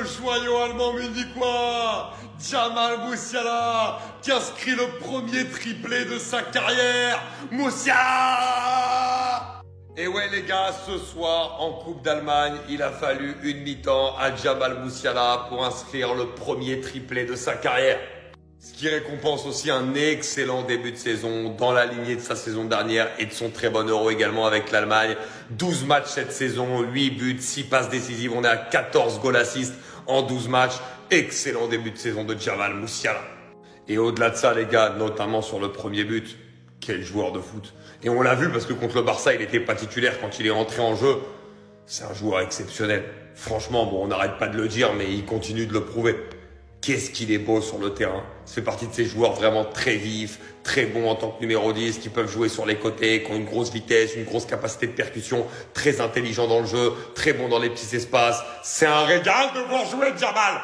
Le joyau allemand munichois, Jamal Moussiala, qui inscrit le premier triplé de sa carrière. Moussiala Et ouais les gars, ce soir en Coupe d'Allemagne, il a fallu une mi-temps à Jamal Moussiala pour inscrire le premier triplé de sa carrière. Ce qui récompense aussi un excellent début de saison dans la lignée de sa saison dernière et de son très bon euro également avec l'Allemagne. 12 matchs cette saison, 8 buts, 6 passes décisives. On est à 14 goals assists en 12 matchs. Excellent début de saison de Jamal Moussiala. Et au-delà de ça, les gars, notamment sur le premier but, quel joueur de foot. Et on l'a vu parce que contre le Barça, il n'était pas titulaire quand il est rentré en jeu. C'est un joueur exceptionnel. Franchement, bon, on n'arrête pas de le dire, mais il continue de le prouver. Qu'est-ce qu'il est beau sur le terrain. C'est partie de ces joueurs vraiment très vifs, très bons en tant que numéro 10, qui peuvent jouer sur les côtés, qui ont une grosse vitesse, une grosse capacité de percussion, très intelligent dans le jeu, très bon dans les petits espaces. C'est un régal de voir jouer Jamal.